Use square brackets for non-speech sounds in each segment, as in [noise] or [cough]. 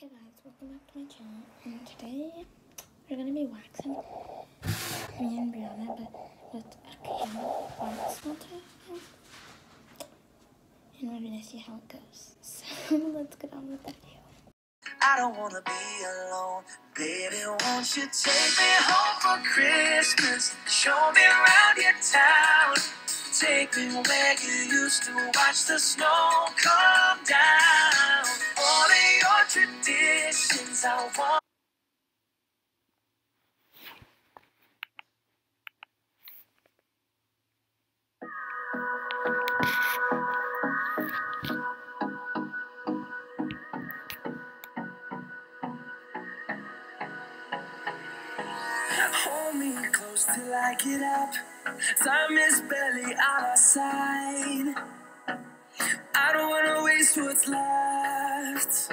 Hey guys, welcome back to my channel, and today we're gonna be waxing me and Brianna, but with a candle wax and we're gonna see how it goes. [laughs] So let's get on with the video. I don't wanna be alone. Baby, won't you take me home for Christmas? Show me around your town. Take me where you used to watch the snow come down. Traditions I want. Hold me close till I get up. Time is barely on our side. I don't wanna waste what's left.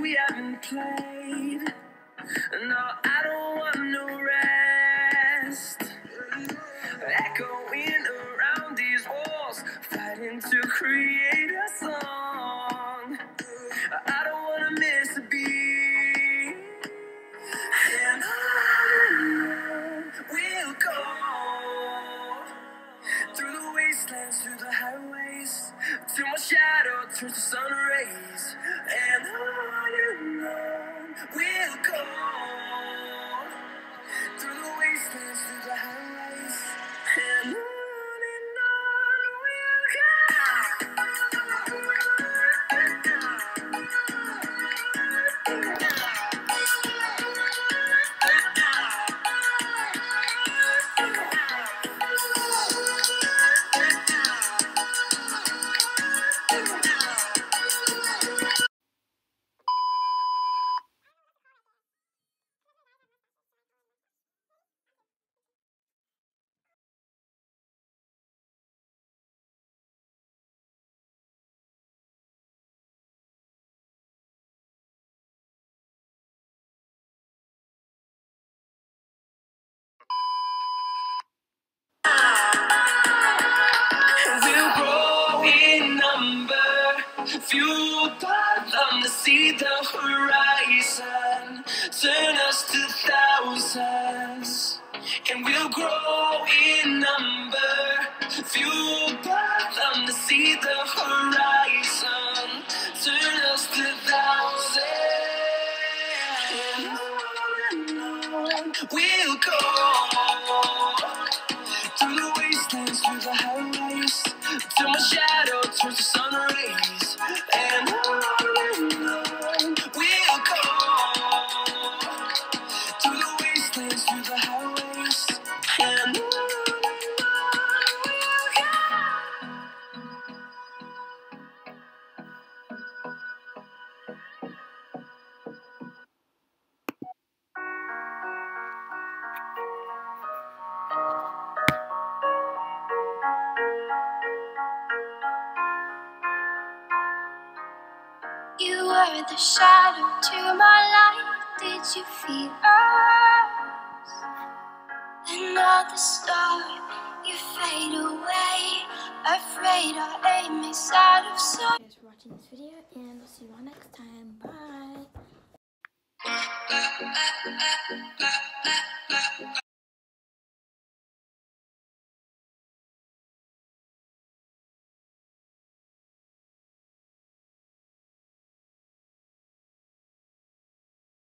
we haven't played. No, I don't want no rest. Echoing around these walls, fighting to create a song. I don't wanna miss a beat. And on we'll go through the wastelands, through the highways, till my shadow turns to sun fueled by them to see the horizon. Turn us to thousands, and we'll grow in number, fueled by them to see the horizon. Turn us to thousands, we'll go. Through the wastelands, through the highways, till my shadow turns to sun were the shadow to my light. Did you feel us? Another star, you fade away. Afraid our aim is out of sight. Thanks for watching this video, and we'll see you all next time. Bye!